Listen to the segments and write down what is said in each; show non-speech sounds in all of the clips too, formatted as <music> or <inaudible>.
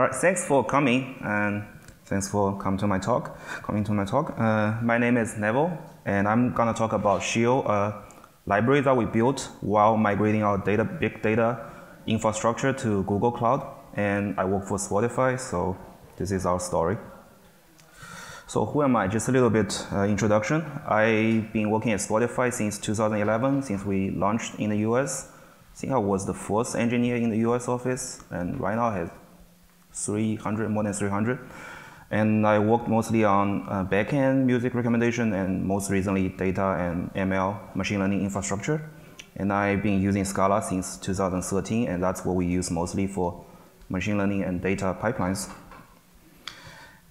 All right, thanks for coming and thanks for coming to my talk. Coming to my talk. Uh, my name is Neville, and I'm gonna talk about Scio, a library that we built while migrating our data, big data infrastructure to Google Cloud. And I work for Spotify, so this is our story. So who am I? Just a little bit uh, introduction. I've been working at Spotify since 2011, since we launched in the US. I think I was the first engineer in the US office, and right now have 300, more than 300. And I worked mostly on uh, backend music recommendation and most recently data and ML machine learning infrastructure. And I've been using Scala since 2013, and that's what we use mostly for machine learning and data pipelines.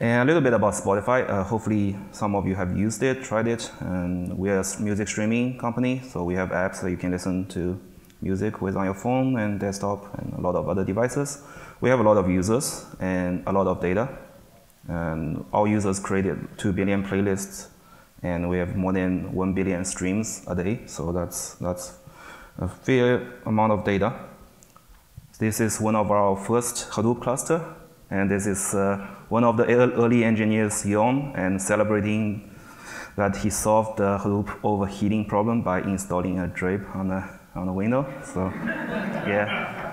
And a little bit about Spotify. Uh, hopefully, some of you have used it, tried it. And we're a music streaming company, so we have apps that you can listen to music with on your phone and desktop and a lot of other devices. We have a lot of users and a lot of data. And our users created 2 billion playlists and we have more than 1 billion streams a day. So that's, that's a fair amount of data. This is one of our first Hadoop cluster. And this is uh, one of the early engineers, Yon, and celebrating that he solved the Hadoop overheating problem by installing a drape on the on the window. So, <laughs> yeah.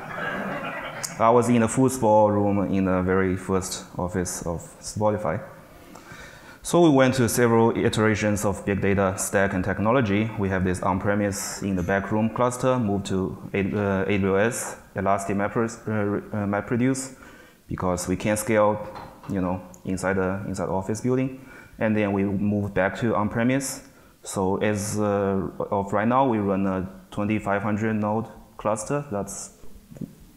I was in the football room in the very first office of Spotify. So we went to several iterations of big data stack and technology. We have this on-premise in the backroom cluster, moved to AWS, uh, Elastic MapReduce, uh, because we can't scale, you know, inside the inside office building. And then we moved back to on-premise. So as uh, of right now, we run a 2,500 node cluster. That's,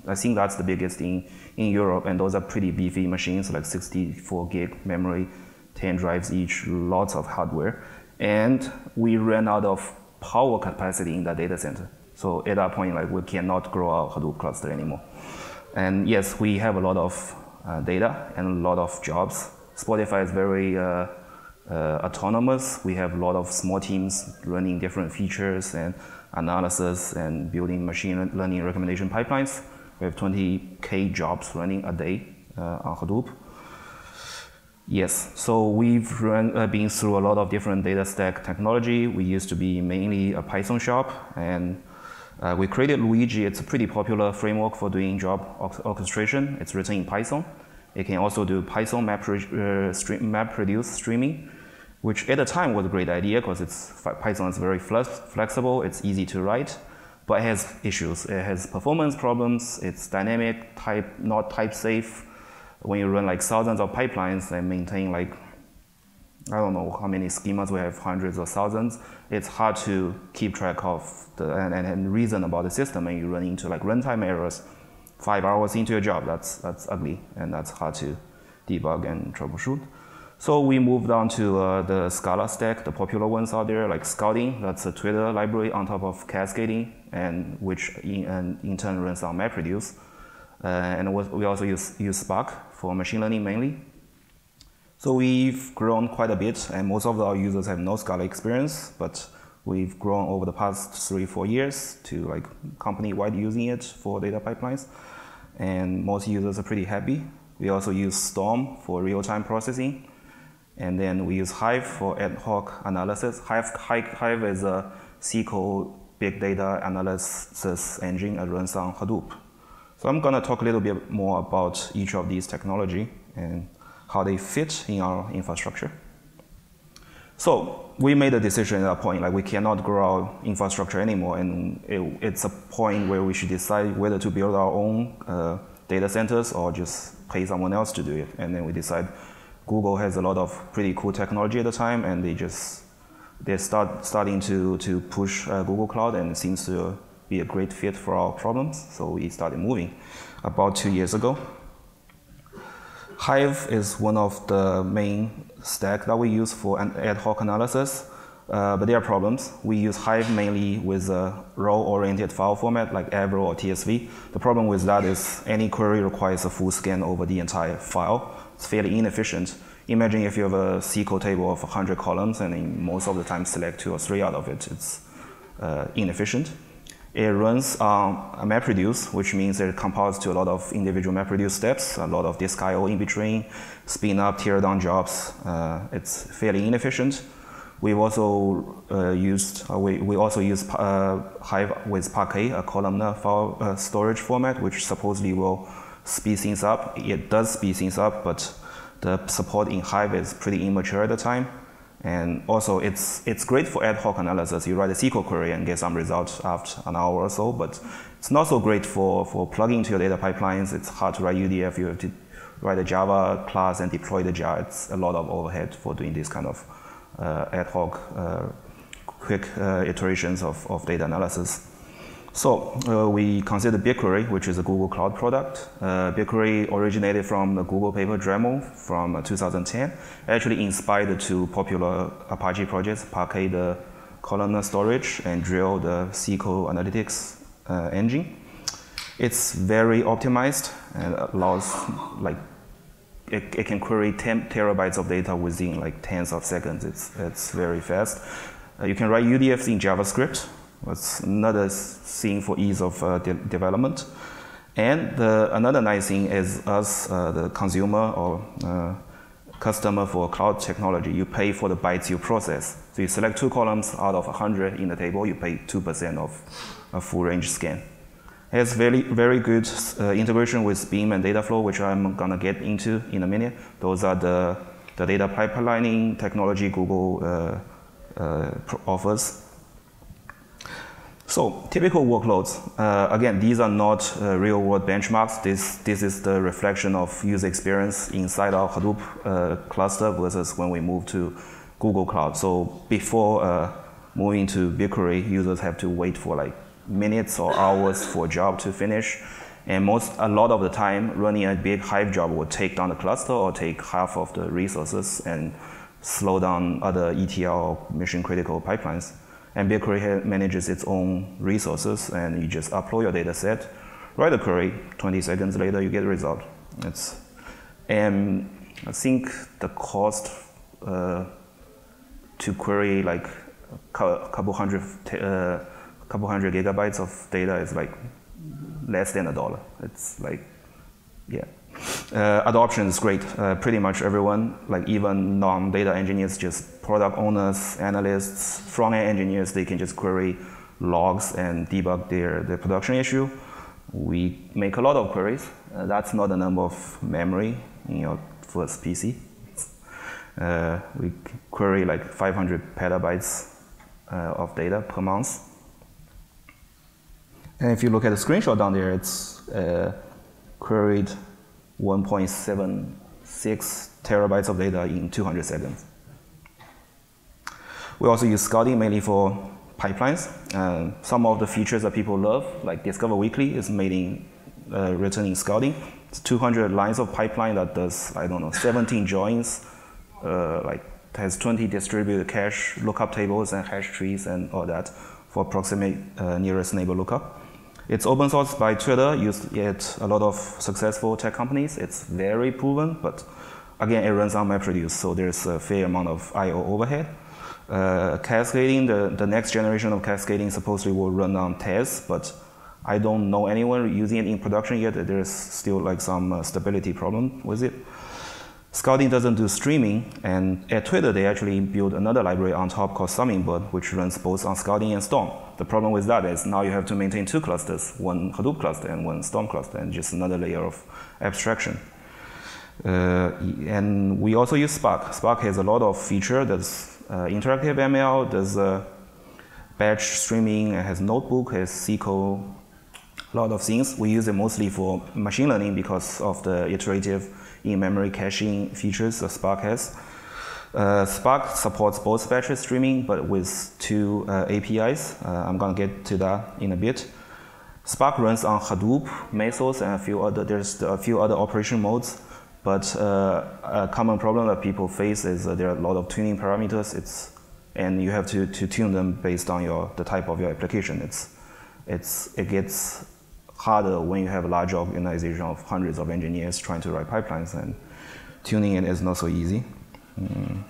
I think that's the biggest in, in Europe, and those are pretty beefy machines, like 64 gig memory, 10 drives each, lots of hardware. And we ran out of power capacity in the data center. So at that point, like we cannot grow our Hadoop cluster anymore. And yes, we have a lot of uh, data and a lot of jobs. Spotify is very uh, uh, autonomous. We have a lot of small teams running different features and analysis and building machine learning recommendation pipelines. We have 20k jobs running a day uh, on Hadoop. Yes, so we've run, uh, been through a lot of different data stack technology. We used to be mainly a Python shop, and uh, we created Luigi. It's a pretty popular framework for doing job orchestration. It's written in Python. It can also do Python map, uh, stream, map reduce streaming which at the time was a great idea because it's Python is very flexible, it's easy to write, but it has issues. It has performance problems. It's dynamic type, not type safe. When you run like thousands of pipelines and maintain like I don't know how many schemas we have, hundreds or thousands. It's hard to keep track of the and, and, and reason about the system, and you run into like runtime errors. Five hours into your job, that's that's ugly, and that's hard to debug and troubleshoot. So we moved on to uh, the Scala stack, the popular ones out there, like Scalding, that's a Twitter library on top of Cascading, and which in, and in turn runs on MapReduce. Uh, and we also use, use Spark for machine learning mainly. So we've grown quite a bit, and most of our users have no Scala experience, but we've grown over the past three, four years to like company-wide using it for data pipelines. And most users are pretty happy. We also use Storm for real-time processing. And then we use Hive for ad hoc analysis. Hive, Hive is a SQL big data analysis engine that runs on Hadoop. So I'm going to talk a little bit more about each of these technology and how they fit in our infrastructure. So we made a decision at that point, like we cannot grow our infrastructure anymore, and it, it's a point where we should decide whether to build our own uh, data centers or just pay someone else to do it. And then we decide Google has a lot of pretty cool technology at the time, and they just they're start starting to to push uh, Google Cloud, and it seems to be a great fit for our problems. So we started moving about two years ago. Hive is one of the main stack that we use for ad hoc analysis. Uh, but there are problems. We use Hive mainly with a row-oriented file format like Avro or TSV. The problem with that is any query requires a full scan over the entire file. It's fairly inefficient. Imagine if you have a SQL table of 100 columns and in most of the time select two or three out of it. It's uh, inefficient. It runs on MapReduce, which means it compiles to a lot of individual MapReduce steps, a lot of disk I/O in between, spin up, tear down jobs. Uh, it's fairly inefficient. We've also uh, used, uh, we, we also use uh, Hive with Parquet, a columnar file uh, storage format, which supposedly will speed things up. It does speed things up, but the support in Hive is pretty immature at the time. And also, it's, it's great for ad hoc analysis. You write a SQL query and get some results after an hour or so, but it's not so great for, for plugging into your data pipelines. It's hard to write UDF. You have to write a Java class and deploy the jar. It's a lot of overhead for doing this kind of uh, ad hoc, uh, quick uh, iterations of, of data analysis. So uh, we consider BigQuery, which is a Google Cloud product. Uh, BigQuery originated from the Google paper Dremel from uh, 2010. Actually inspired two popular Apache projects, Parquet the columnar storage and Drill the SQL analytics engine. It's very optimized and allows like it, it, can query 10 terabytes of data within like tens of seconds. It's, it's very fast. Uh, you can write UDFs in JavaScript. That's another thing for ease of uh, de development. And the, another nice thing is us, uh, the consumer or uh, customer for cloud technology, you pay for the bytes you process. So you select two columns out of 100 in the table, you pay 2% of a full range scan has very, very good uh, integration with Beam and Dataflow, which I'm going to get into in a minute. Those are the, the data pipelining technology Google uh, uh, offers. So typical workloads, uh, again, these are not uh, real world benchmarks. This, this is the reflection of user experience inside our Hadoop uh, cluster versus when we move to Google Cloud. So before moving to BigQuery, users have to wait for like minutes or hours for a job to finish. And most, a lot of the time, running a big Hive job will take down the cluster or take half of the resources and slow down other ETL or mission critical pipelines. And BigQuery manages its own resources, and you just upload your data set, write a query, 20 seconds later, you get a result. It's, and I think the cost uh, to query like a couple hundred uh, couple hundred gigabytes of data is like less than a dollar. It's like, yeah. Uh, adoption is great. Uh, pretty much everyone, like even non-data engineers, just product owners, analysts, front-end engineers, they can just query logs and debug their, their production issue. We make a lot of queries. Uh, that's not the number of memory in your first PC. Uh, we query like 500 petabytes uh, of data per month. And if you look at the screenshot down there, it's uh, queried 1.76 terabytes of data in 200 seconds. We also use Scalding mainly for pipelines. Uh, some of the features that people love, like Discover Weekly, is made in uh, written in Scalding. It's 200 lines of pipeline that does, I don't know, 17 joins, uh, like has 20 distributed cache lookup tables and hash trees and all that for approximate uh, nearest neighbor lookup. It's open source by Twitter, used at a lot of successful tech companies. It's very proven, but again, it runs on MapReduce, so there's a fair amount of I.O. overhead. Uh, cascading, the, the next generation of cascading supposedly will run on Tez, but I don't know anyone using it in production yet. There's still like some uh, stability problem with it. Scalding doesn't do streaming, and at Twitter, they actually built another library on top called Summingbird, which runs both on Scalding and Storm. The problem with that is now you have to maintain two clusters, one Hadoop cluster and one Storm cluster, and just another layer of abstraction. Uh, and we also use Spark. Spark has a lot of feature. Uh, interactive ML, does uh, batch streaming, it has notebook, has SQL, a lot of things. We use it mostly for machine learning because of the iterative in-memory caching features that Spark has. Uh, Spark supports both batch streaming, but with two uh, APIs. Uh, I'm going to get to that in a bit. Spark runs on Hadoop, Mesos, and a few other. There's a few other operation modes, but uh, a common problem that people face is there are a lot of tuning parameters. It's and you have to, to tune them based on your the type of your application. It's it's it gets harder when you have a large organization of hundreds of engineers trying to write pipelines, and tuning it is not so easy. Mm.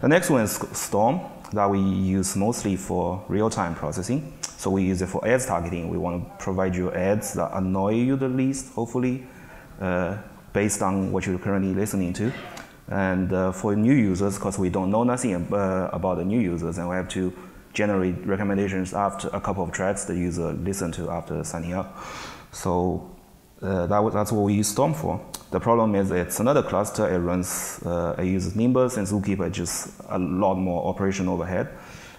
The next one is Storm that we use mostly for real-time processing. So we use it for ads targeting. We want to provide you ads that annoy you the least, hopefully, uh, based on what you're currently listening to. And uh, for new users, because we don't know nothing uh, about the new users, and we have to generate recommendations after a couple of tracks the user listen to after signing up. So uh, that that's what we use Storm for. The problem is it's another cluster. It runs, uh, it uses Nimbus and Zookeeper, just a lot more operation overhead.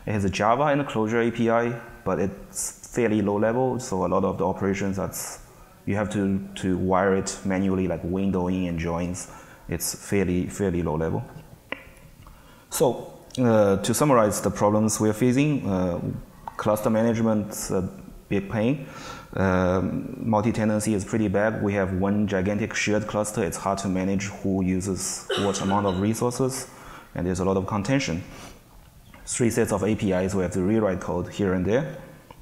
It has a Java and a Clojure API, but it's fairly low level. So a lot of the operations that's you have to, to wire it manually, like windowing and joins. It's fairly fairly low level. So uh, to summarize the problems we're facing, uh, cluster management a big pain. Um, multi-tenancy is pretty bad. We have one gigantic shared cluster. It's hard to manage who uses what amount of resources, and there's a lot of contention. Three sets of APIs, we have to rewrite code here and there.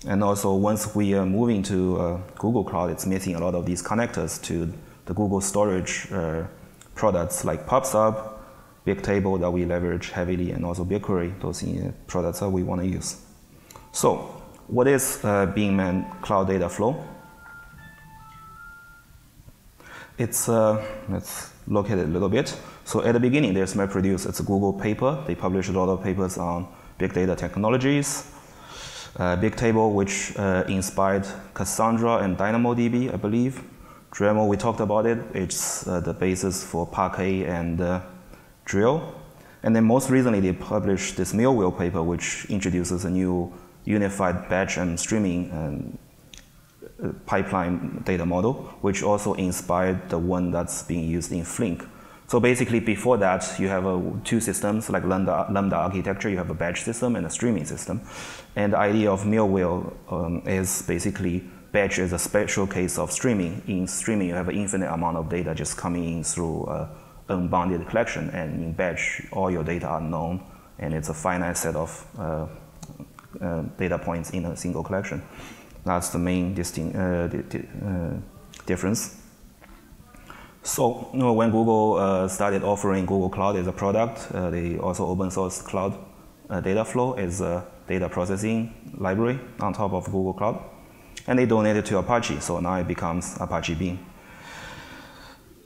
And also, once we are moving to uh, Google Cloud, it's missing a lot of these connectors to the Google storage uh, products like PubSub, Bigtable that we leverage heavily, and also BigQuery, those uh, products that we want to use. So, what is uh, Beam and Cloud Dataflow? It's, uh, let's look at it a little bit. So at the beginning, there's MapReduce. It's a Google paper. They publish a lot of papers on big data technologies. Uh, Bigtable, which uh, inspired Cassandra and DynamoDB, I believe. Dremel, we talked about it. It's uh, the basis for Parquet and uh, Drill. And then most recently, they published this MillWheel paper, which introduces a new unified batch and streaming um, uh, pipeline data model, which also inspired the one that's being used in Flink. So basically, before that, you have two systems like Lambda, Lambda architecture. You have a batch system and a streaming system. And the idea of MillWheel um, is basically batch is a special case of streaming. In streaming, you have an infinite amount of data just coming in through uh, unbounded collection, and in batch, all your data are known, and it's a finite set of uh, uh, data points in a single collection. That's the main distinct, uh, uh, difference. So you know, when Google uh, started offering Google Cloud as a product, they also open source Cloud Dataflow as a data processing library on top of Google Cloud. And they donated to Apache, so now it becomes Apache Beam.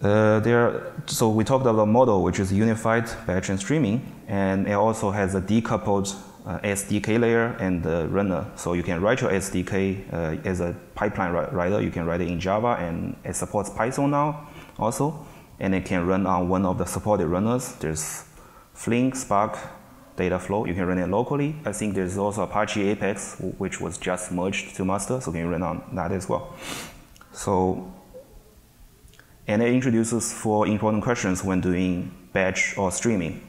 Uh, there, so we talked about the model, which is unified batch and streaming, and it also has a decoupled uh, SDK layer and the runner. So you can write your SDK uh, as a pipeline writer. You can write it in Java, and it supports Python now also, and it can run on one of the supported runners. There's Flink, Spark, Dataflow. You can run it locally. I think there's also Apache Apex, which was just merged to master, so you can run on that as well. So, and it introduces four important questions when doing batch or streaming.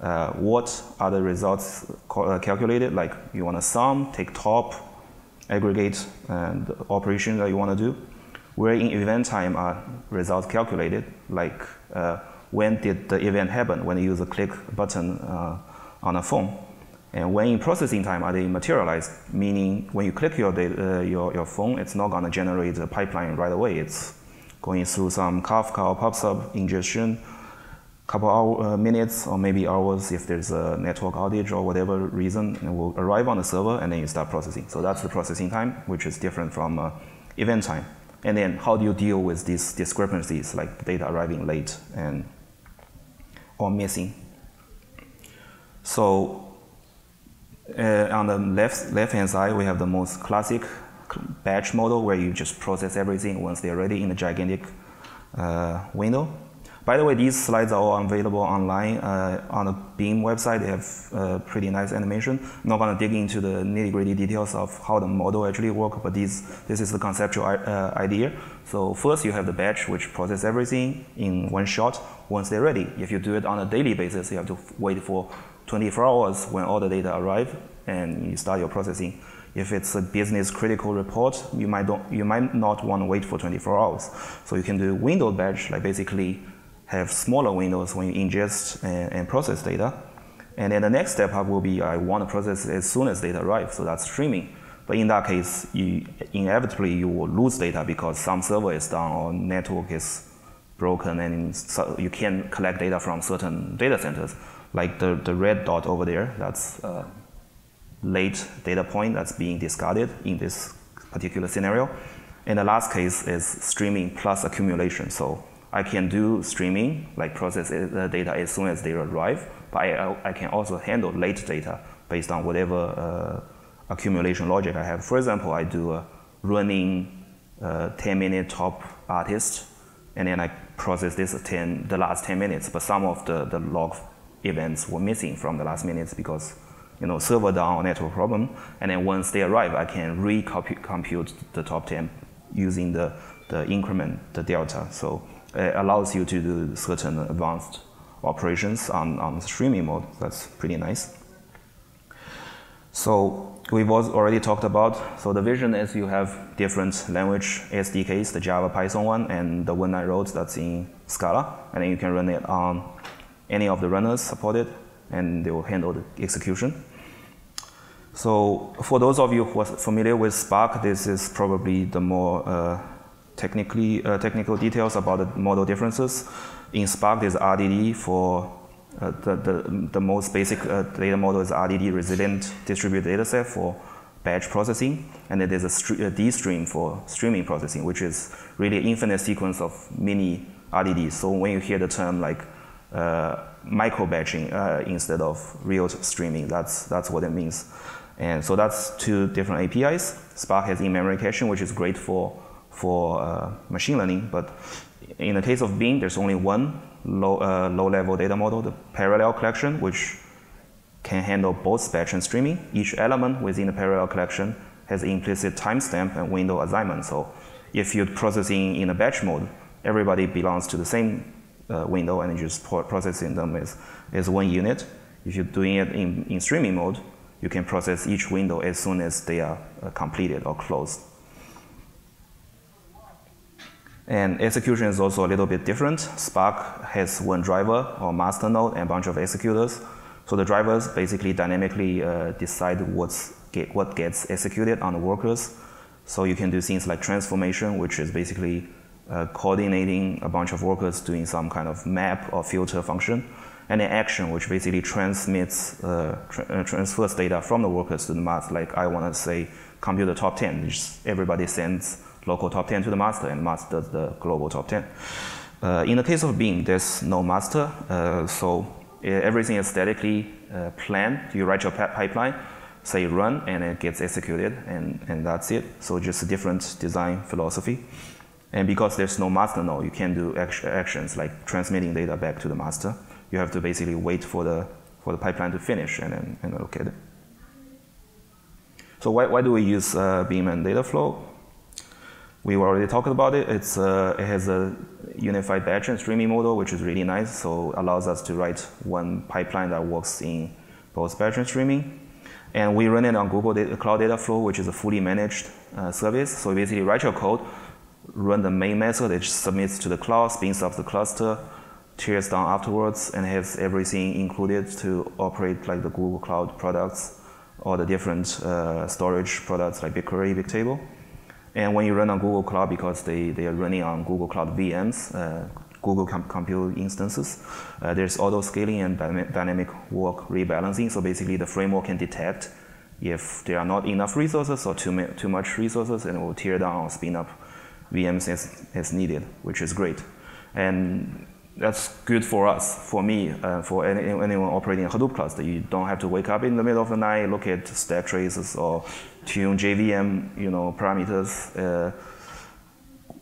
Uh, what are the results uh, calculated? Like you want to sum, take top, aggregate, and the operation that you want to do. Where in event time are results calculated? Like uh, when did the event happen? When you use a click button uh, on a phone. And when in processing time are they materialized? Meaning when you click your, data, uh, your, your phone, it's not going to generate a pipeline right away. It's going through some Kafka or PubSub ingestion couple hour, uh, minutes or maybe hours if there's a network outage or whatever reason, it will arrive on the server and then you start processing. So that's the processing time, which is different from uh, event time. And then how do you deal with these discrepancies, like data arriving late and or missing? So uh, on the left left hand side, we have the most classic batch model where you just process everything once they're ready in a gigantic uh, window. By the way, these slides are all available online uh, on the Beam website. They have uh, pretty nice animation. I'm not going to dig into the nitty gritty details of how the model actually works, but these, this is the conceptual uh, idea. So first you have the batch, which process everything in one shot once they're ready. If you do it on a daily basis, you have to wait for 24 hours when all the data arrive and you start your processing. If it's a business critical report, you might, don't, you might not want to wait for 24 hours. So you can do window batch, like basically have smaller windows when you ingest and, and, process data. And then the next step up will be I want to process as soon as data arrives, so that's streaming. But in that case, you, inevitably you will lose data because some server is down or network is broken and so you can't collect data from certain data centers. Like the, the red dot over there, that's uh, late data point that's being discarded in this particular scenario. And the last case is streaming plus accumulation. So I can do streaming, like process the data as soon as they arrive, but I, I can also handle late data based on whatever uh, accumulation logic I have. For example, I do a running uh, 10 minute top artist, and then I process this 10, the last 10 minutes, but some of the, the log events were missing from the last minutes because you know, server down or network problem, and then once they arrive, I can recompute the top 10 using the, the increment, the delta. So allows you to do certain advanced operations on, on streaming mode. That's pretty nice. So we've already talked about, so the vision is you have different language SDKs, the Java Python one, and the one I wrote that's in Scala, and then you can run it on any of the runners supported, and they will handle the execution. So for those of you who are familiar with Spark, this is probably the more uh, technically uh, technical details about the model differences. In Spark, there's RDD for uh, the, the, the most basic uh, data model is RDD resilient distributed data set for batch processing, and then there's a D stream for streaming processing, which is really an infinite sequence of mini RDDs. So when you hear the term like uh, micro batching uh, instead of real streaming, that's, that's what it means. And so that's two different APIs. Spark has in-memory caching, which is great for, for uh, machine learning, but in the case of Beam, there's only one low, uh, low-level data model, the parallel collection, which can handle both batch and streaming. Each element within the parallel collection has implicit timestamp and window assignment. So if you're processing in a batch mode, everybody belongs to the same uh, window and you're just processing them as, as one unit. If you're doing it in, in streaming mode, you can process each window as soon as they are uh, completed or closed. And execution is also a little bit different. Spark has one driver or master node and a bunch of executors. So the drivers basically dynamically uh, decide what's get, what gets executed on the workers. So you can do things like transformation, which is basically uh, coordinating a bunch of workers doing some kind of map or filter function. And then action, which basically transmits, uh, tra uh, transfers data from the workers to the master. Like I want to say, compute the top 10. Just everybody sends local top 10 to the master, and master does the global top 10. Uh, in the case of Beam, there's no master, uh, so everything is statically uh, planned. You write your pipeline, say run, and it gets executed, and, and that's it. So just a different design philosophy. And because there's no master node, you can't do actions like transmitting data back to the master. You have to basically wait for the, for the pipeline to finish and then and look at it. So why, why do we use uh, Beam and Dataflow? We already talked about it. It's, uh, it has a unified batch and streaming model, which is really nice. So allows us to write one pipeline that works in both batch and streaming. And we run it on Google Data, Cloud Dataflow, which is a fully managed uh, service. So basically write your code, run the main method, it submits to the cloud, spins up the cluster, tears down afterwards, and has everything included to operate like the Google Cloud products or the different uh, storage products like BigQuery, Bigtable. And when you run on Google Cloud, because they, they are running on Google Cloud VMs, uh, Google com compute instances, uh, there's auto scaling and dynamic work rebalancing. So basically, the framework can detect if there are not enough resources or too, too much resources, and it will tear down or spin up VMs as, as needed, which is great. And that's good for us, for me, uh, for any, anyone operating a Hadoop cluster. You don't have to wake up in the middle of the night, look at stack traces or tune JVM, you know, parameters. Uh,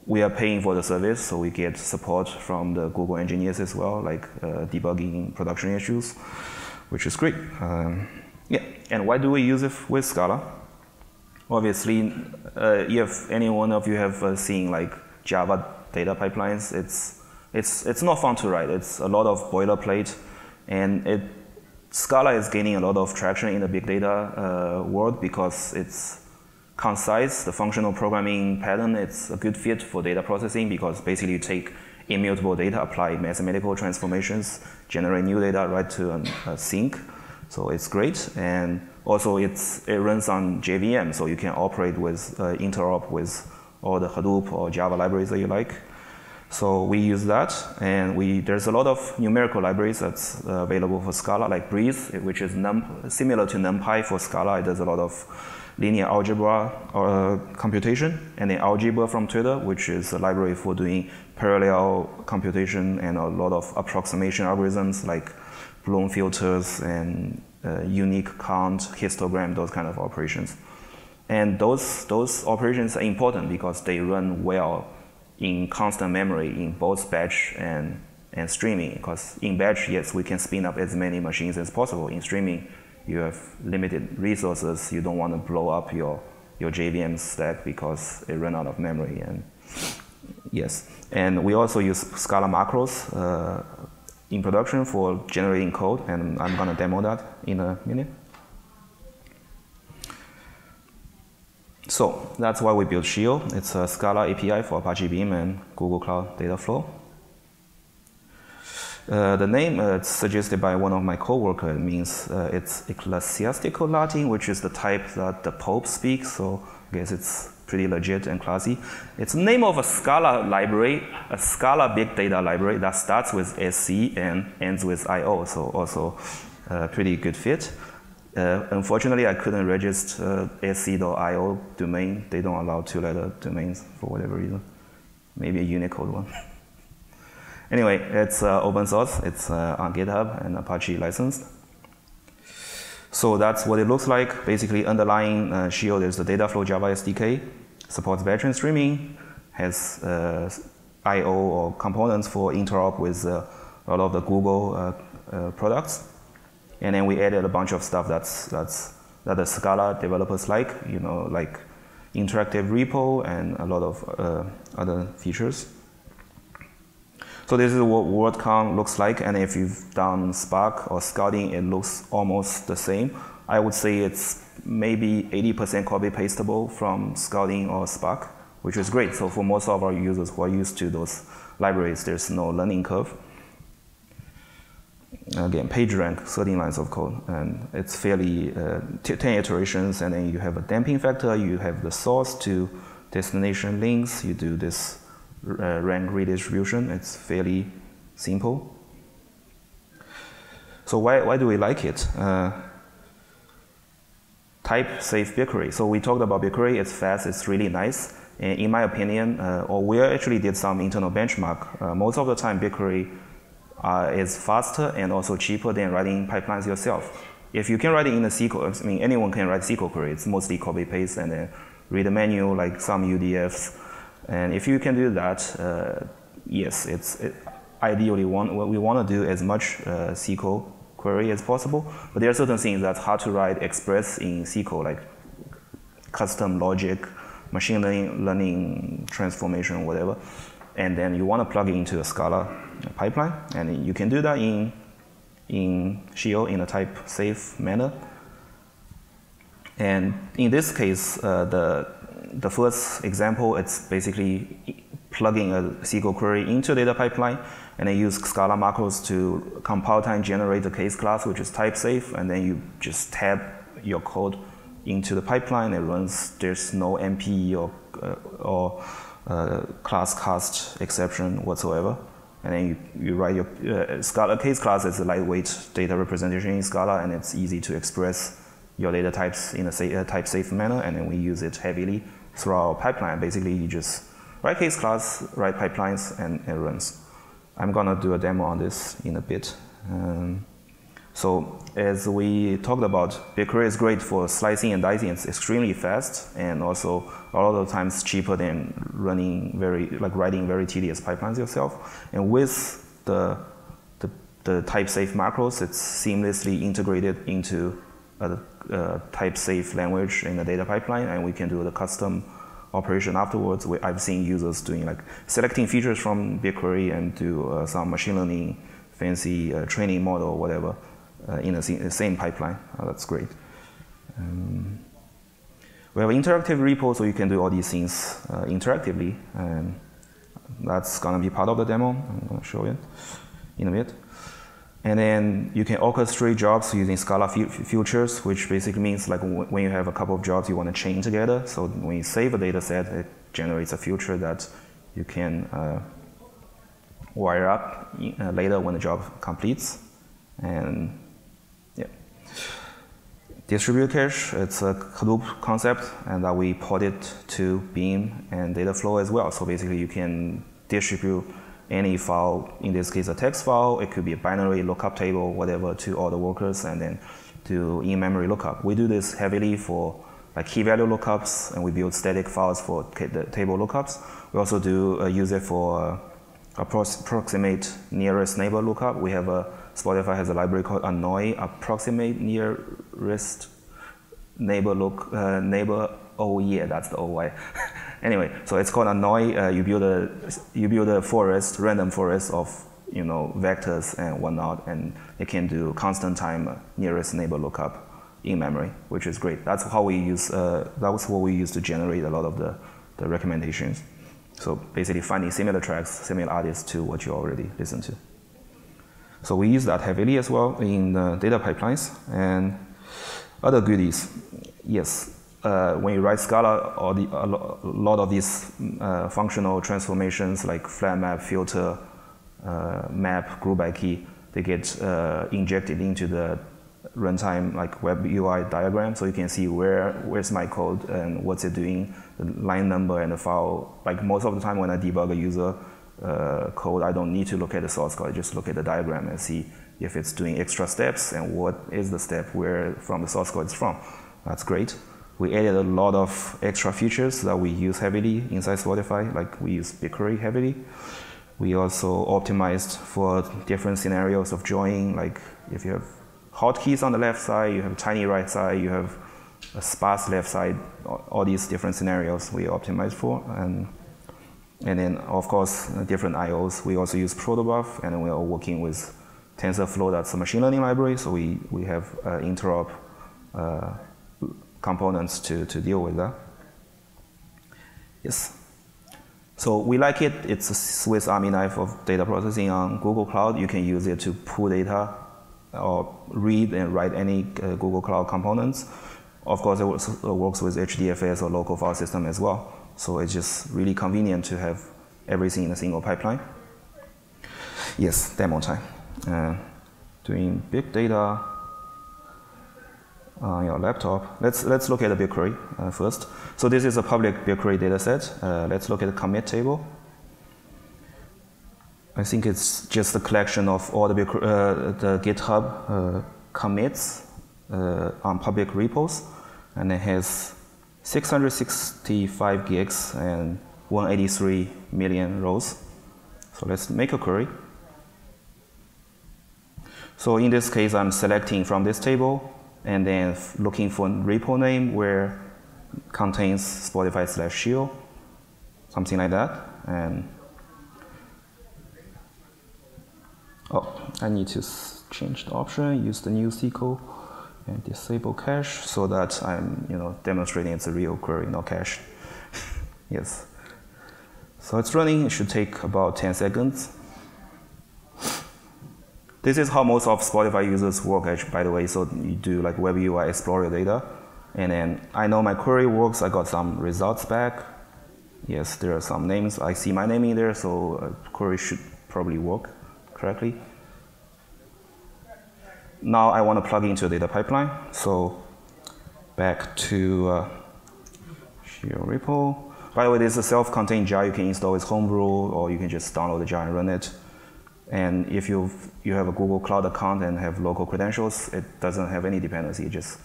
we are paying for the service, so we get support from the Google engineers as well, like uh, debugging production issues, which is great. Um, yeah, and why do we use it with Scala? Obviously, uh, if any one of you have uh, seen like Java data pipelines, it's it's, it's not fun to write. It's a lot of boilerplate, and it, Scala is gaining a lot of traction in the big data uh, world because it's concise, the functional programming pattern, it's a good fit for data processing because basically you take immutable data, apply mathematical transformations, generate new data right to a sink. So it's great. And also it's, it runs on JVM, so you can operate with, uh, interop with all the Hadoop or Java libraries that you like. So we use that, and we there's a lot of numerical libraries that's uh, available for Scala, like Breeze, which is num, similar to NumPy for Scala. It does a lot of linear algebra uh, computation, and then Algebird from Twitter, which is a library for doing parallel computation and a lot of approximation algorithms like Bloom filters and uh, unique count, histogram, those kind of operations. And those, those operations are important because they run well in constant memory in both batch and, and streaming. Because in batch, yes, we can spin up as many machines as possible. In streaming, you have limited resources. You don't want to blow up your, your JVM stack because it ran out of memory. And yes, and we also use Scala macros uh, in production for generating code, and I'm going to demo that in a minute. So that's why we built Scio. It's a Scala API for Apache Beam and Google Cloud Dataflow. Uh, the name uh, suggested by one of my coworkers means uh, it's ecclesiastical Latin, which is the type that the Pope speaks. So I guess it's pretty legit and classy. It's the name of a Scala library, a Scala big data library that starts with SC and ends with IO. So also a pretty good fit. Uh, unfortunately, I couldn't register uh, sc.io domain. They don't allow two-letter domains for whatever reason. Maybe a Unicode one. <laughs> anyway, it's uh, open source. It's uh, on GitHub and Apache licensed. So that's what it looks like. Basically, underlying uh, Scio, there's the Dataflow Java SDK, supports veteran streaming, has uh, I/O or components for interop with a lot of the Google products and then we added a bunch of stuff that's, that's, that the Scala developers like, you know, like interactive REPL and a lot of uh, other features. So this is what WordCount looks like, and if you've done Spark or Scalding, it looks almost the same. I would say it's maybe 80% copy pastable from Scalding or Spark, which is great. So for most of our users who are used to those libraries, there's no learning curve again, PageRank, 13 lines of code, and it's fairly uh, 10 iterations, and then you have a damping factor, you have the source to destination links, you do this uh, rank redistribution, it's fairly simple. So why, why do we like it? Uh, type safe BigQuery. So we talked about BigQuery, it's fast, it's really nice. And in my opinion, uh, or we actually did some internal benchmark, uh, most of the time BigQuery uh, is faster and also cheaper than writing pipelines yourself. If you can write it in a SQL, I mean, anyone can write SQL query. It's mostly copy paste and then read a menu like some UDFs. And if you can do that, uh, yes, it's it, ideally want, what we want to do as much uh, SQL query as possible. But there are certain things that's hard to write express in SQL, like custom logic, machine learning, learning transformation, whatever. And then you want to plug it into a Scala pipeline, and you can do that in in Scio in a type safe manner. And in this case, uh, the the first example, it's basically plugging a SQL query into data pipeline, and then use Scala macros to compile time generate the case class, which is type safe, and then you just tab your code into the pipeline. It runs. There's no NPE or uh, or uh, class cast exception whatsoever and then you, you write your uh, Scala case class is a lightweight data representation in Scala, and it's easy to express your data types in a sa uh, type safe manner, and then we use it heavily through our pipeline. Basically, you just write case class, write pipelines, and it runs. I'm gonna do a demo on this in a bit. Um, so as we talked about, BigQuery is great for slicing and dicing. It's extremely fast and also a lot of times cheaper than running very, like writing very tedious pipelines yourself. And with the, the, the type safe macros, it's seamlessly integrated into a, a type safe language in the data pipeline and we can do the custom operation afterwards. I've seen users doing like selecting features from BigQuery and do uh, some machine learning fancy uh, training model whatever in the same pipeline. Uh, that's great. Um, we have interactive REPL, so you can do all these things uh, interactively. And that's going to be part of the demo. I'm going to show it in a bit. And then you can orchestrate jobs using Scala futures, which basically means like when you have a couple of jobs you want to chain together. So when you save a data set, it generates a future that you can uh, wire up uh, later when the job completes. And. Distributed cache, it's a Hadoop concept, and that we port it to Beam and Dataflow as well. So basically, you can distribute any file, in this case, a text file, it could be a binary lookup table, whatever, to all the workers, and then do in-memory lookup. We do this heavily for like key value lookups, and we build static files for table lookups. We also do uh, use it for uh, approximate nearest neighbor lookup. We have a Spotify has a library called Annoy, approximate nearest neighbor look uh, neighbor. Oh yeah, that's the OY. <laughs> anyway, so it's called Annoy. Uh, you build a you build a forest, random forest of you know vectors and whatnot, and it can do constant time nearest neighbor lookup in memory, which is great. That's how we use. Uh, that was what we use to generate a lot of the the recommendations. So basically, finding similar tracks, similar artists to what you already listened to. So we use that heavily as well in the data pipelines and other goodies. Yes, uh, when you write Scala, or the, a lot of these uh, functional transformations like flat map, filter, uh, map, group by key, they get uh, injected into the runtime like web UI diagram, so you can see where where's my code and what's it doing, the line number and the file. Like most of the time when I debug a user, uh, code, I don't need to look at the source code. I just look at the diagram and see if it's doing extra steps and what is the step where from the source code it's from. That's great. We added a lot of extra features that we use heavily inside Spotify, like we use BigQuery heavily. We also optimized for different scenarios of joining, like if you have hotkeys on the left side, you have tiny right side, you have a sparse left side, all these different scenarios we optimized for. And and then, of course, different IOs. We also use protobuf, and we are working with TensorFlow, that's a machine learning library, so we, we have uh, interop uh, components to, to deal with that. Yes. So we like it. It's a Swiss Army knife of data processing on Google Cloud. You can use it to pull data or read and write any uh, Google Cloud components. Of course, it works, it works with HDFS or local file system as well. So it's just really convenient to have everything in a single pipeline. Yes, demo time. Uh, doing big data on your laptop. Let's, let's look at the BigQuery uh, first. So this is a public BigQuery dataset. Uh, let's look at the commit table. I think it's just a collection of all the, uh, the GitHub uh, commits uh, on public repos, and it has 665 gigs and 183 million rows. So let's make a query. So in this case, I'm selecting from this table and then looking for repo name where contains Spotify slash shield, something like that. And oh, I need to change the option, use the new SQL and disable cache so that I'm you know demonstrating it's a real query, not cache. <laughs> yes. So it's running, it should take about 10 seconds. This is how most of Spotify users work, actually, by the way. So you do like web UI explore your data. And then I know my query works, I got some results back. Yes, there are some names. I see my name in there, so uh, query should probably work correctly. Now I want to plug into a data pipeline. So back to uh, Scio REPL. By the way, this is a self-contained jar you can install with Homebrew, or you can just download the jar and run it. And if you you have a Google Cloud account and have local credentials, it doesn't have any dependency. It just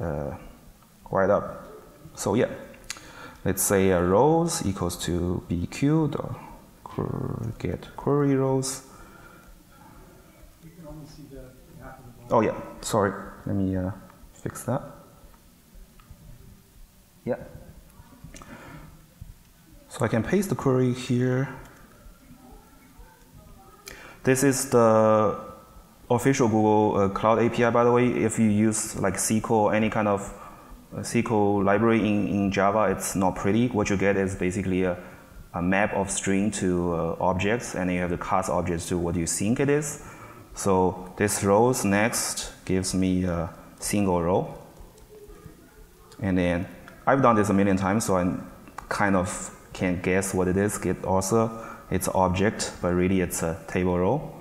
uh, wire up. So yeah, let's say uh, rows equals to bq dot get query rows. Oh yeah, sorry. Let me uh, fix that. Yeah. So I can paste the query here. This is the official Google uh, Cloud API, by the way. If you use like SQL any kind of uh, SQL library in, in Java, it's not pretty. What you get is basically a, a map of string to uh, objects, and you have to cast objects to what you think it is. So this rows next gives me a single row. And then I've done this a million times, so I kind of can guess what it is, git also, it's object, but really it's a table row.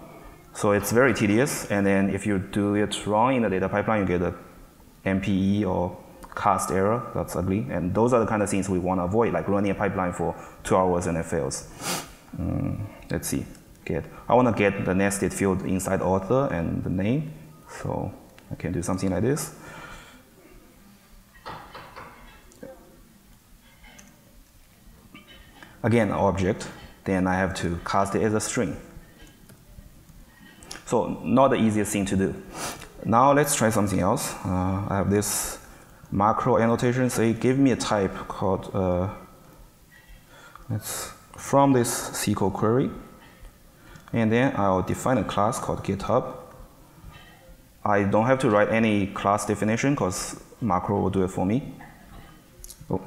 So it's very tedious, and then if you do it wrong in the data pipeline, you get a NPE or cast error. That's ugly, and those are the kind of things we want to avoid, like running a pipeline for two hours and it fails. Mm, let's see, get. I want to get the nested field inside author and the name, so I can do something like this. Again, object, then I have to cast it as a string. So not the easiest thing to do. Now let's try something else. Uh, I have this macro annotation. Say, give me a type called uh, it's from this SQL query, and then I'll define a class called GitHub. I don't have to write any class definition because macro will do it for me. Oh.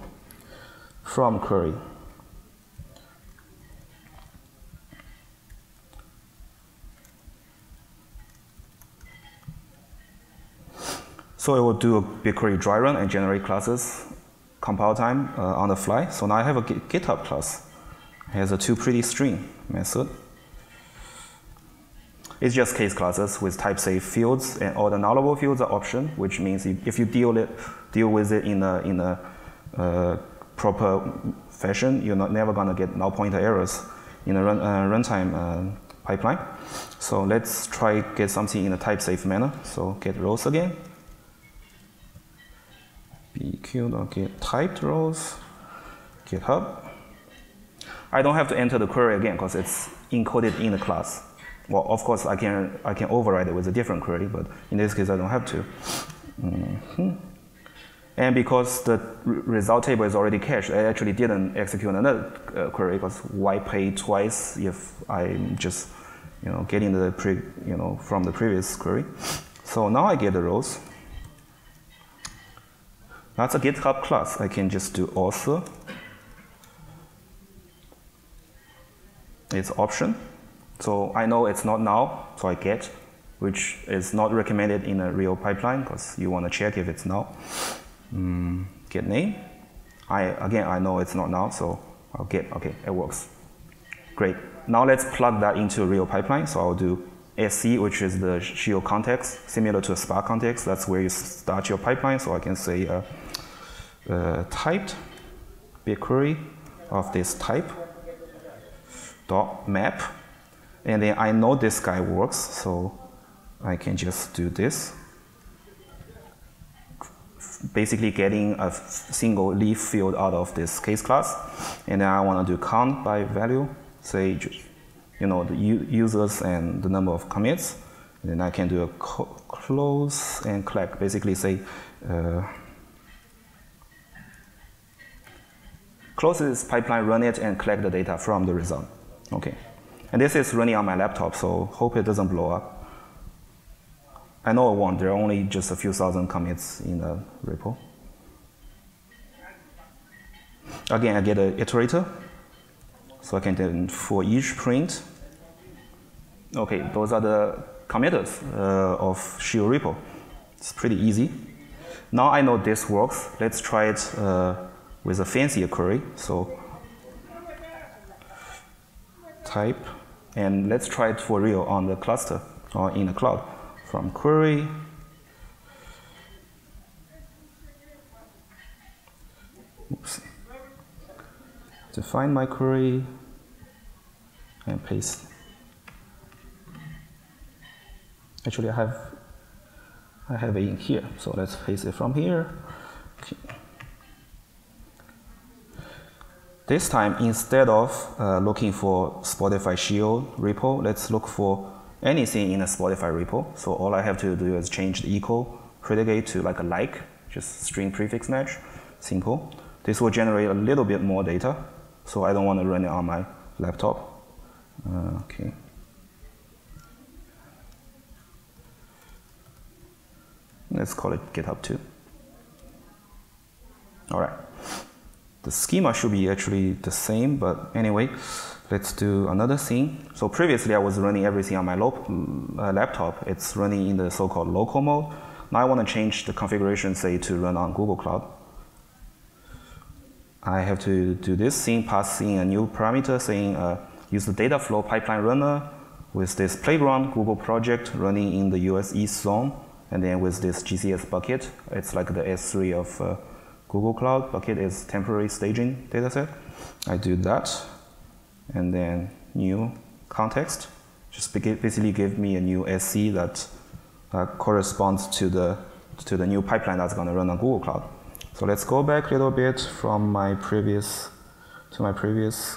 From query. So it will do a BigQuery dry run and generate classes compile time uh, on the fly. So now I have a GitHub class. It has a two pretty string method. It's just case classes with type safe fields, and all the nullable fields are option, which means if you deal it deal with it in a in a uh, proper fashion, you're not never gonna get null pointer errors in a run, uh, runtime uh, pipeline. So let's try get something in a type safe manner. So get rows again bq.get typed rows, GitHub. I don't have to enter the query again because it's encoded in the class. Well, of course, I can, I can override it with a different query, but in this case, I don't have to. Mm -hmm. And because the result table is already cached, I actually didn't execute another uh, query because why pay twice if I'm just you know, getting the pre, you know, from the previous query. So now I get the rows. That's a GitHub class. I can just do author. It's option. So I know it's not null, so I get, which is not recommended in a real pipeline because you want to check if it's null. Mm, get name. I again I know it's not null, so I'll get okay, it works. Great. Now let's plug that into a real pipeline. So I'll do SC, which is the Scio context, similar to a Spark context. That's where you start your pipeline. So I can say uh, uh, typed BigQuery of this type dot map, and then I know this guy works, so I can just do this. Basically, getting a single leaf field out of this case class, and then I want to do count by value, say, you know, the users and the number of commits. And then I can do a close and collect, basically say. Uh, close this pipeline, run it, and collect the data from the result. Okay. And this is running on my laptop, so hope it doesn't blow up. I know it won't. There are only just a few thousand commits in the repo. Again, I get an iterator, so I can then for each print. Okay, those are the committers uh, of Scio repo. It's pretty easy. Now I know this works. Let's try it uh, with a fancier query. So type, and let's try it for real on the cluster or in the cloud. From query, oops, define my query and paste. Actually, I have I have it in here, so let's paste it from here. Okay. This time, instead of uh, looking for Spotify Scio repo, let's look for anything in a Spotify repo. So all I have to do is change the equal predicate to like a like, just string prefix match, simple. This will generate a little bit more data, so I don't want to run it on my laptop. Uh, okay. Let's call it GitHub 2. All right. The schema should be actually the same, but anyway, let's do another thing. So previously I was running everything on my uh, laptop. It's running in the so-called local mode. Now I want to change the configuration, say, to run on Google Cloud. I have to do this thing, pass in a new parameter saying uh, use the Dataflow pipeline runner with this playground Google project running in the US East Zone, and then with this GCS bucket, it's like the S3 of uh, Google Cloud. Bucket is temporary staging dataset. I do that, and then new context. Just basically give me a new SC that uh, corresponds to the to the new pipeline that's going to run on Google Cloud. So let's go back a little bit from my previous to my previous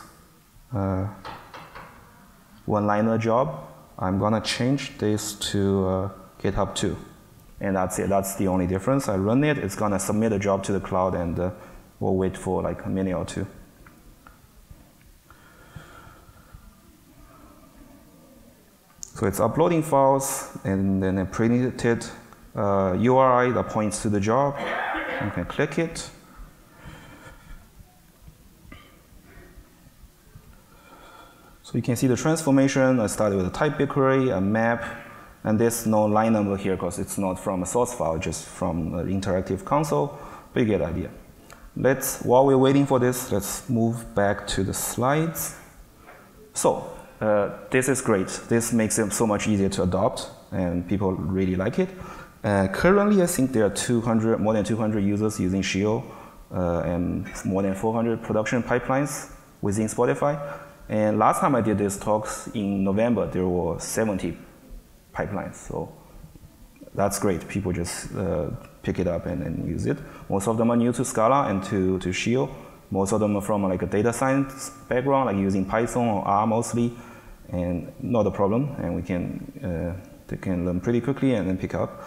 uh, one-liner job. I'm gonna change this to uh, GitHub 2. And that's it, that's the only difference. I run it, it's gonna submit a job to the cloud and uh, we'll wait for like a minute or two. So it's uploading files and then a printed uh, URI that points to the job. You can click it. So you can see the transformation. I started with a type BigQuery, a map, and there's no line number here because it's not from a source file, just from the interactive console, but you get the idea. Let's, while we're waiting for this, let's move back to the slides. So, uh, this is great. This makes it so much easier to adopt, and people really like it. Uh, currently, I think there are 200, more than 200 users using Scio, uh, and more than 400 production pipelines within Spotify. And last time I did these talks in November, there were 70 pipelines. So that's great. People just uh, pick it up and, and, use it. Most of them are new to Scala and to, to Scio. Most of them are from like a data science background, like using Python or R mostly, and not a problem. And we can uh, they can learn pretty quickly and then pick up.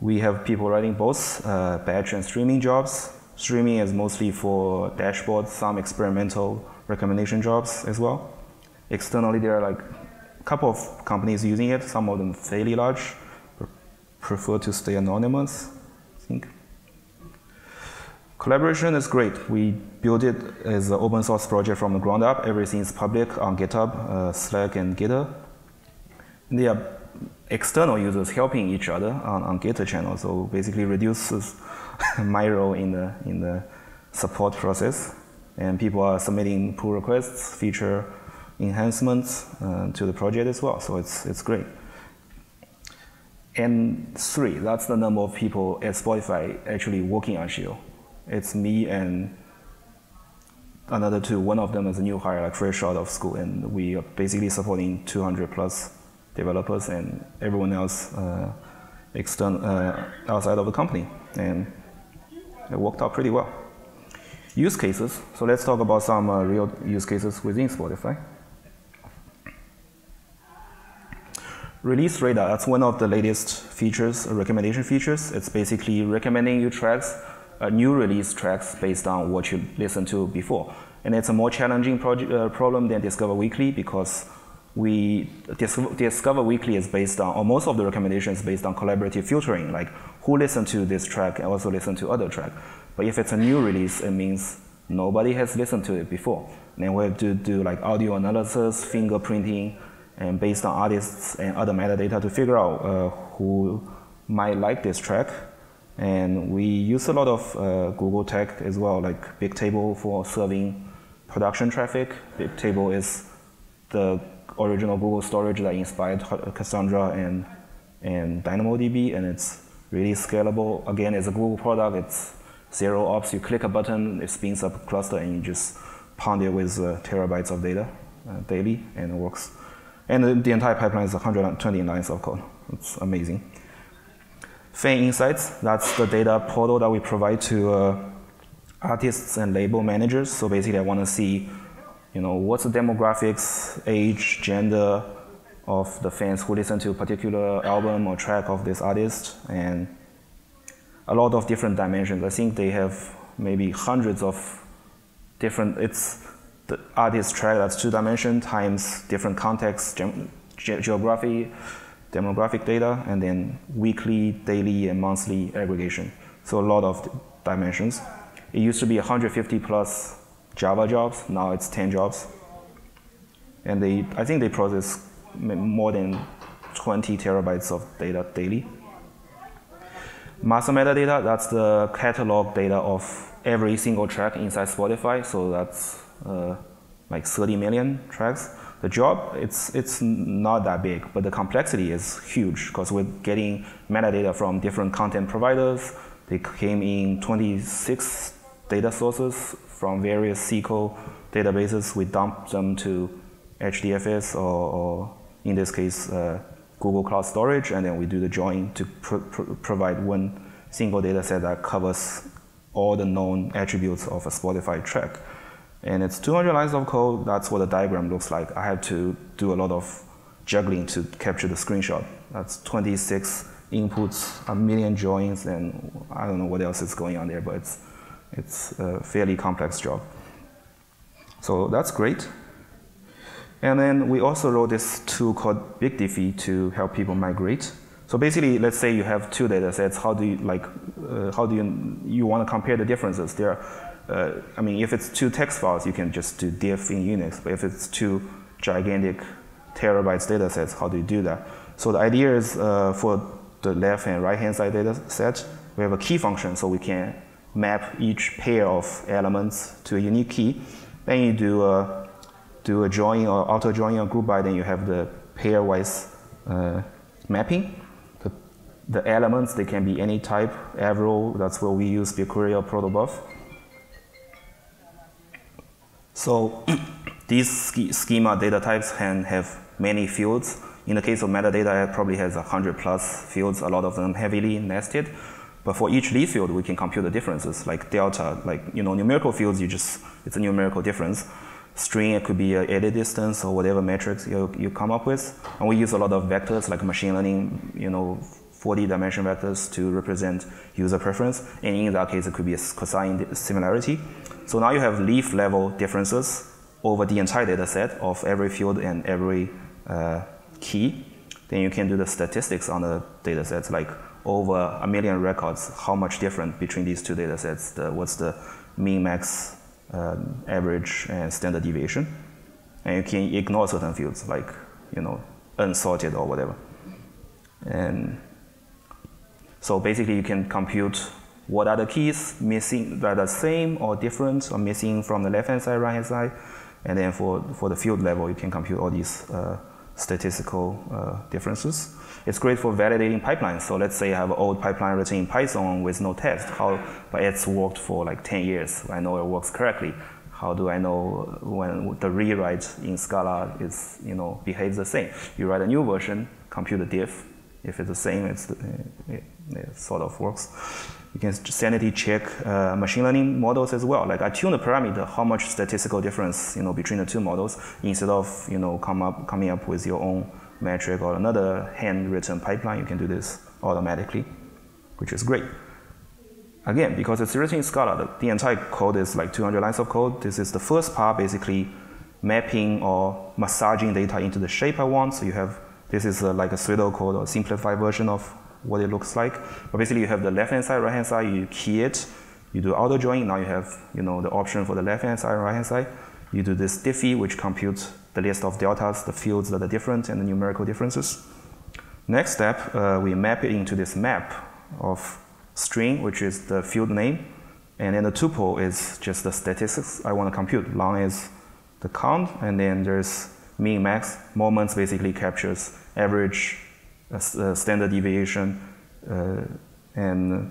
We have people writing both uh, batch and streaming jobs. Streaming is mostly for dashboards, some experimental recommendation jobs as well. Externally, there are like couple of companies using it, some of them fairly large, prefer to stay anonymous, I think. Collaboration is great. We built it as an open source project from the ground up. Everything is public on GitHub, uh, Slack, and Gitter. And there are external users helping each other on, on Gitter channel, so basically reduces <laughs> my role in the, in the support process and people are submitting pull requests, feature enhancements uh, to the project as well. So it's it's great. And three, that's the number of people at Spotify actually working on Scio. It's me and another two. One of them is a new hire, like fresh out of school, and we are basically supporting 200 plus developers and everyone else uh, external uh, outside of the company, and it worked out pretty well use cases. So let's talk about some uh, real use cases within Spotify. Release radar, that's one of the latest features, uh, recommendation features. It's basically recommending you tracks, uh, new release tracks based on what you listened to before. And it's a more challenging uh, problem than Discover Weekly because we Discover Weekly is based on, or most of the recommendations based on collaborative filtering, like who listened to this track and also listened to other track. But if it's a new release, it means nobody has listened to it before. Then we have to do like audio analysis, fingerprinting, and based on artists and other metadata to figure out uh, who might like this track. And we use a lot of uh, Google tech as well, like Bigtable for serving production traffic. Bigtable is the original Google storage that inspired Cassandra and, and DynamoDB, and it's really scalable. Again, it's a Google product. It's zero ops, you click a button, it spins up a cluster, and you just pound it with uh, terabytes of data uh, daily, and it works. And the, entire pipeline is 120 lines of code. It's amazing. Fan Insights, that's the data portal that we provide to uh, artists and label managers. So basically, I want to see, you know, what's the demographics, age, gender of the fans who listen to a particular album or track of this artist, and a lot of different dimensions. I think they have maybe hundreds of different, it's the artist track that's two dimension times different context, ge geography, demographic data, and then weekly, daily, and monthly aggregation. So a lot of dimensions. It used to be 150 plus Java jobs, now it's 10 jobs. And they, I think they process more than 20 terabytes of data daily. Master metadata, that's the catalog data of every single track inside Spotify. So that's like 30 million tracks. The job, it's, it's not that big, but the complexity is huge because we're getting metadata from different content providers. They came in 26 data sources from various SQL databases. We dump them to HDFS or, or in this case, uh, Google Cloud Storage, and then we do the join to provide one single data set that covers all the known attributes of a Spotify track. And it's 200 lines of code. That's what the diagram looks like. I had to do a lot of juggling to capture the screenshot. That's 26 inputs, a million joins, and I don't know what else is going on there, but it's, it's a fairly complex job. So that's great. And then we also wrote this tool called BigDiffy to help people migrate. So basically, let's say you have two data sets. How do you like? Uh, how do you you want to compare the differences? There, uh, I mean, if it's two text files, you can just do diff in Unix. But if it's two gigantic terabytes data sets, how do you do that? So the idea is uh, for the left and right hand side data set, we have a key function, so we can map each pair of elements to a unique key. Then you do a do a join or auto join or group by, then you have the pairwise uh, mapping the elements, they can be any type, Avro, that's where we use BigQuery or protobuf. So <clears throat> these schema data types can have many fields. In the case of metadata, it probably has 100 plus fields, a lot of them heavily nested. But for each leaf field, we can compute the differences, like delta, like, you know, numerical fields, you just, it's a numerical difference. String, it could be a edit distance or whatever metrics you, you come up with. And we use a lot of vectors, like machine learning, you know, 40 dimension vectors to represent user preference. And in that case, it could be a cosine similarity. So now you have leaf level differences over the entire data set of every field and every uh, key. Then you can do the statistics on the data sets, like over a million records, how much different between these two data sets, the, what's the mean, max, um, average, and standard deviation. And you can ignore certain fields, like, you know, unsorted or whatever. And so basically you can compute what are the keys missing that are the same or different or missing from the left hand side, right hand side. And then for, for the field level, you can compute all these uh, statistical uh, differences. It's great for validating pipelines. So let's say I have an old pipeline written in Python with no test, how, but it's worked for like 10 years. I know it works correctly. How do I know when the rewrite in Scala is, you know, behaves the same? You write a new version, compute the diff. If it's the same, it's the, it sort of works. You can sanity check uh, machine learning models as well. Like I tune the parameter, how much statistical difference you know between the two models, instead of you know come up coming up with your own metric or another handwritten pipeline. You can do this automatically, which is great. Again, because it's written in Scala, the, the entire code is like 200 lines of code. This is the first part, basically mapping or massaging data into the shape I want. So you have this is uh, like a pseudo code or simplified version of what it looks like. But basically, you have the left hand side, right hand side. You key it. You do auto join. Now you have you know the option for the left hand side, right hand side. You do this diffy, which computes the list of deltas, the fields that are different, and the numerical differences. Next step, uh, we map it into this map of string, which is the field name, and then the tuple is just the statistics I want to compute. Long is the count, and then there's mean max. Moments basically captures average standard deviation, uh, and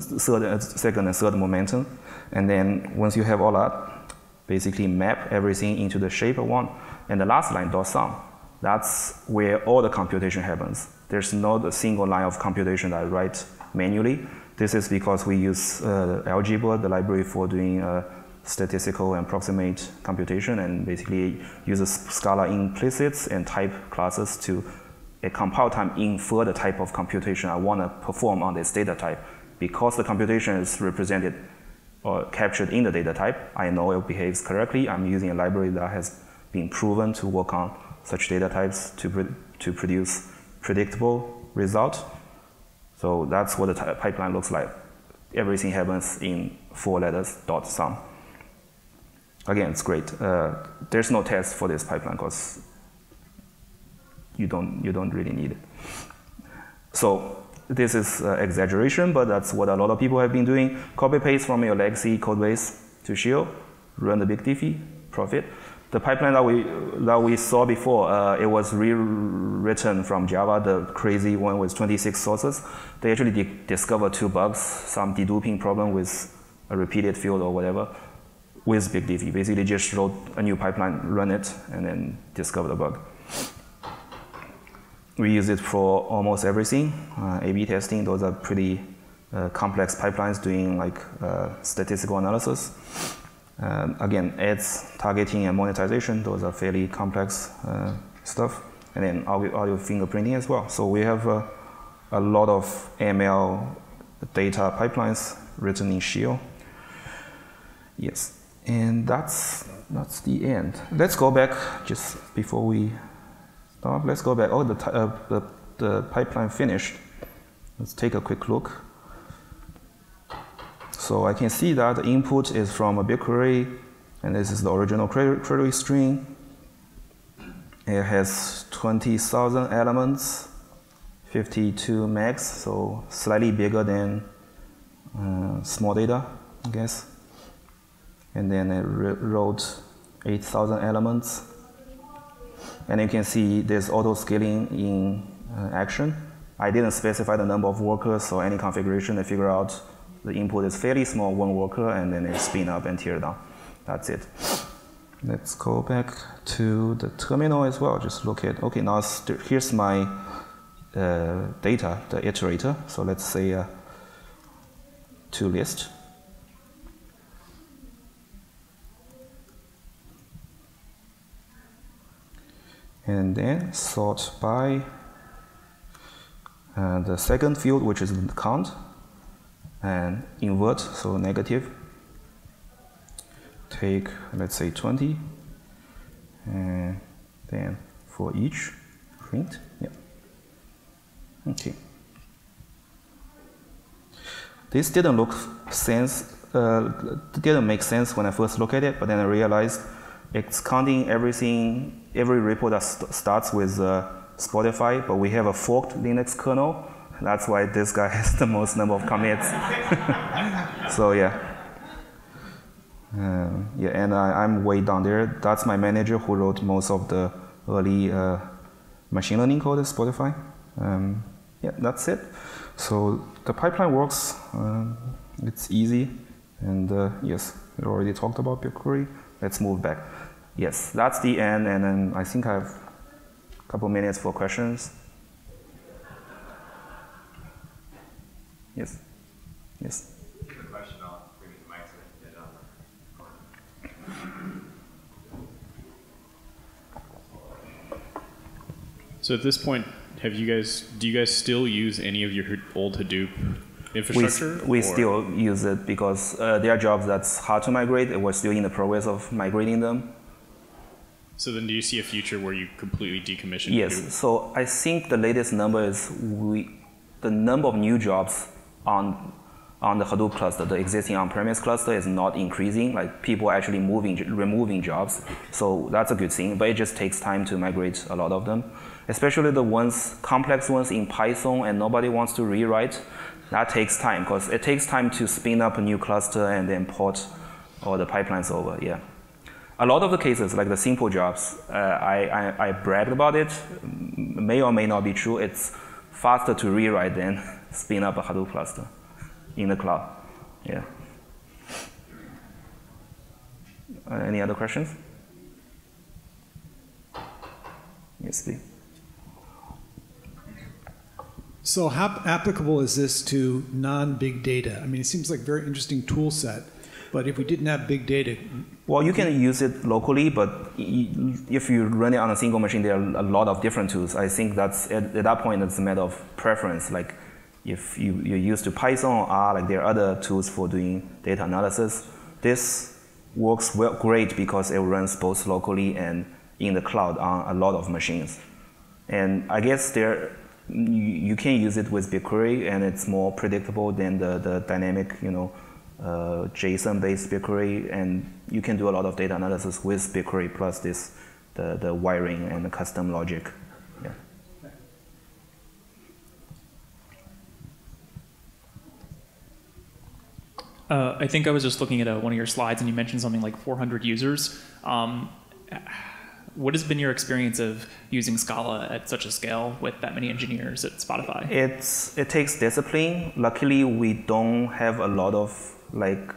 third, uh, second and third momentum. And then once you have all that, basically map everything into the shape I want. And the last line, dot sum, that's where all the computation happens. There's not a single line of computation that I write manually. This is because we use uh, Algebird, the library for doing uh, statistical and approximate computation, and basically uses Scala implicits and type classes to a compile time infer the type of computation I want to perform on this data type. Because the computation is represented or captured in the data type, I know it behaves correctly. I'm using a library that has been proven to work on such data types to, to produce predictable result. So that's what the pipeline looks like. Everything happens in four letters dot sum. Again, it's great. Uh, there's no test for this pipeline because you don't, you don't really need it. So this is uh, exaggeration, but that's what a lot of people have been doing. Copy paste from your legacy code base to Scio, run the big BigDiffy, profit. the pipeline that we that we saw before, uh, it was rewritten from Java, the crazy one with 26 sources. They actually di discovered two bugs, some deduping problem with a repeated field or whatever, with BigDiff. Basically, just wrote a new pipeline, run it, and then discover the bug. We use it for almost everything. Uh, A/B testing; those are pretty uh, complex pipelines doing like uh, statistical analysis. Um, again, ads, targeting, and monetization, those are fairly complex uh, stuff. And then audio, audio, fingerprinting as well. So we have uh, a lot of ML data pipelines written in Scio. Yes, and that's, that's the end. Let's go back just before we Let's go back. Oh, the, uh, the, the pipeline finished. Let's take a quick look. So I can see that the input is from a BigQuery, and this is the original query string. It has 20,000 elements, 52 megs, so slightly bigger than uh, small data, I guess. And then it wrote 8,000 elements. And you can see there's auto scaling in uh, action. I didn't specify the number of workers or any configuration to figure out the input is fairly small, one worker, and then it spin up and tear down. That's it. Let's go back to the terminal as well. Just look at, okay, now here's my uh, data, the iterator. So let's say uh, to list. And then sort by uh, the second field, which is the count and invert, so negative. Take, let's say 20, and then for each, print, yeah. Okay. This didn't look sense, uh, didn't make sense when I first looked at it, but then I realized it's counting everything, every repo that st starts with uh, Spotify, but we have a forked Linux kernel, that's why this guy <laughs> has the most number of commits. <laughs> so yeah. Uh, yeah, and I, am way down there. That's my manager who wrote most of the early uh, machine learning code at Spotify. Um, yeah, that's it. So the pipeline works. Uh, it's easy. And uh, yes, we already talked about BigQuery. Let's move back. Yes, that's the end. And then I think I have a couple minutes for questions. Yes. Yes. So at this point, have you guys? Do you guys still use any of your old Hadoop infrastructure? We, we still use it because uh, there are jobs that's hard to migrate. We're still in the progress of migrating them. So then, do you see a future where you completely decommission? Yes. So I think the latest number is we, the number of new jobs on on the Hadoop cluster, the existing on-premise cluster is not increasing. Like people are actually moving, removing jobs. So that's a good thing, but it just takes time to migrate a lot of them. Especially the ones, complex ones in Python and nobody wants to rewrite. That takes time because it takes time to spin up a new cluster and then port all the pipelines over, yeah. A lot of the cases, like the simple jobs, uh, I, I, I bragged about it, may or may not be true. It's faster to rewrite than spin up a Hadoop cluster in the cloud. Yeah. Uh, any other questions? Yes, please. So how applicable is this to non-big data? I mean, it seems like a very interesting tool set, but if we didn't have big data... Well, you can use it locally, but if you run it on a single machine, there are a lot of different tools. I think that's, at, at that point, it's a matter of preference. Like, if you, you're used to Python or R, like there are other tools for doing data analysis. This works well, great because it runs both locally and in the cloud on a lot of machines. And I guess there, you, you can use it with BigQuery and it's more predictable than the, the dynamic, you know, uh, JSON-based BigQuery, and you can do a lot of data analysis with BigQuery plus this, the, the wiring and the custom logic. Uh, I think I was just looking at uh, one of your slides and you mentioned something like 400 users. Um, what has been your experience of using Scala at such a scale with that many engineers at Spotify? It's it takes discipline. Luckily, we don't have a lot of like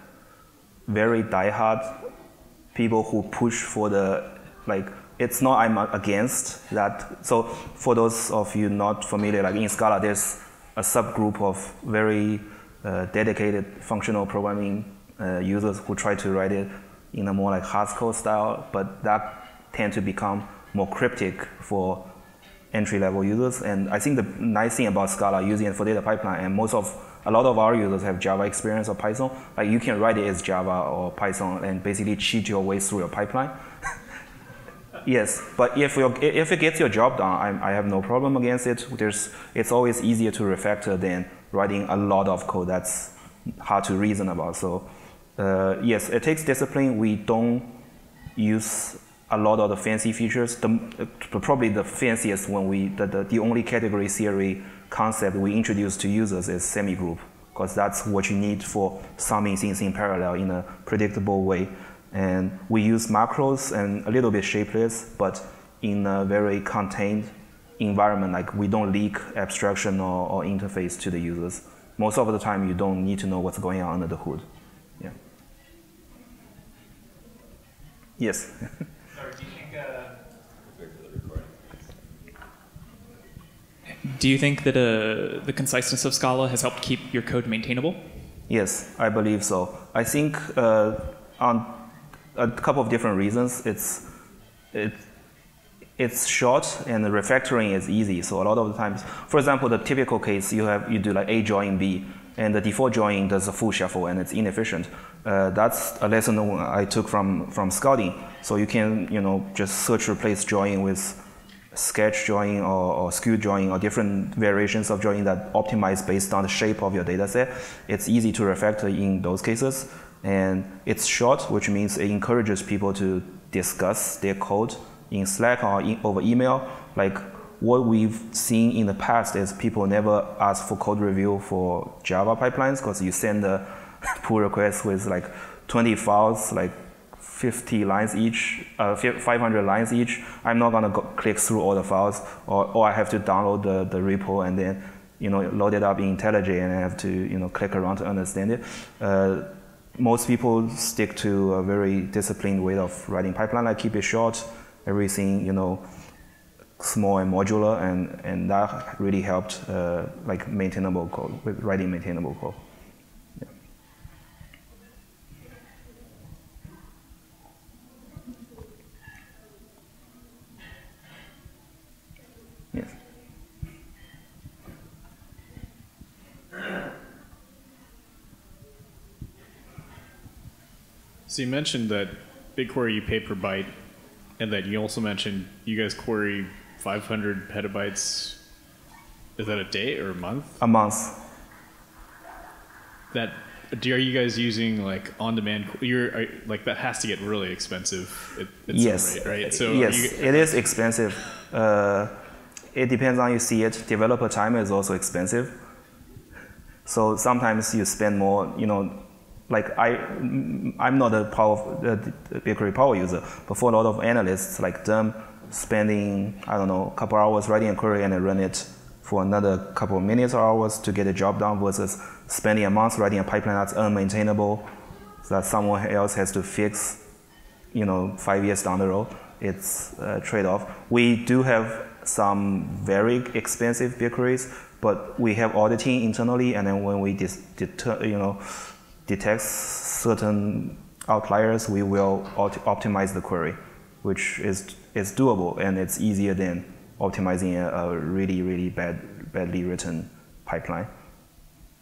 very diehard people who push for the like. It's not I'm against that. So for those of you not familiar, like in Scala, there's a subgroup of very uh, dedicated functional programming uh, users who try to write it in a more like Haskell style, but that tend to become more cryptic for entry level users. And I think the nice thing about Scala using it for data pipeline, and most of a lot of our users have Java experience or Python. Like you can write it as Java or Python and basically cheat your way through your pipeline. <laughs> yes, but if if it gets your job done, I, I have no problem against it. There's it's always easier to refactor than writing a lot of code that's hard to reason about. So uh, yes, it takes discipline. We don't use a lot of the fancy features. The, uh, probably the fanciest when we the, the, the only category theory concept we introduce to users is semi-group because that's what you need for summing things in parallel in a predictable way. And we use macros and a little bit shapeless, but in a very contained environment. Like we don't leak abstraction or, or interface to the users. Most of the time, you don't need to know what's going on under the hood. Yeah. Yes. <laughs> Sorry, do you think? Uh, do you think that uh, the conciseness of Scala has helped keep your code maintainable? Yes, I believe so. I think uh, on a couple of different reasons. It's it, it's short and the refactoring is easy. So a lot of the times, for example, the typical case you have you do like A join B, and the default join does a full shuffle and it's inefficient. Uh, that's a lesson I took from from Scalding. So you can you know just search replace join with sketch join or, or skew join or different variations of join that optimize based on the shape of your data set. It's easy to refactor in those cases. And it's short, which means it encourages people to discuss their code in Slack or in, over email. Like what we've seen in the past is people never ask for code review for Java pipelines because you send a <laughs> pull request with like 20 files, like 50 lines each, uh, 500 lines each. I'm not gonna go click through all the files, or, or I have to download the, the repo and then you know load it up in IntelliJ and I have to you know click around to understand it. Uh, most people stick to a very disciplined way of writing pipeline. I keep it short, everything you know, small and modular, and and that really helped uh, like maintainable code with writing maintainable code. So you mentioned that BigQuery you pay per byte, and that you also mentioned you guys query 500 petabytes. Is that a day or a month? A month. That are you guys using like on-demand? You're are, like that has to get really expensive. At, at yes. Rate, right. So yes, you, it is expensive. Uh, it depends on you see it. Developer time is also expensive. So sometimes you spend more. You know, like I, I'm not a power, uh, BigQuery power user, but for a lot of analysts like them, spending I don't know a couple hours writing a query and then run it for another couple of minutes or hours to get a job done versus spending a month writing a pipeline that's unmaintainable, that someone else has to fix, you know, five years down the road. It's a trade-off. We do have some very expensive BigQueries, but we have auditing internally, and then when we dis- deter, you know detects certain outliers, we will optimize the query, which is, is doable and it's easier than optimizing a, a really, really bad, badly written pipeline.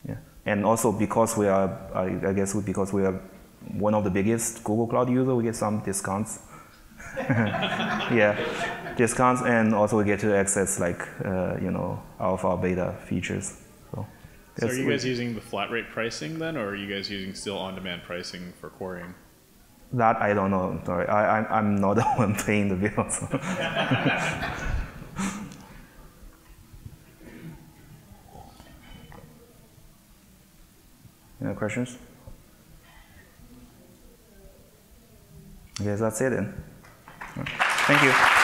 Yeah. And also because we are, I, I guess because we are one of the biggest Google Cloud users, we get some discounts. <laughs> yeah, discounts, and also we get to access like uh, you know alpha beta features. So are you guys using the flat rate pricing then, or are you guys using still on-demand pricing for querying? That I don't know. Sorry, I, I'm, I'm not <laughs> the one paying the bills. So. <laughs> Any questions? I guess that's it then. Thank you.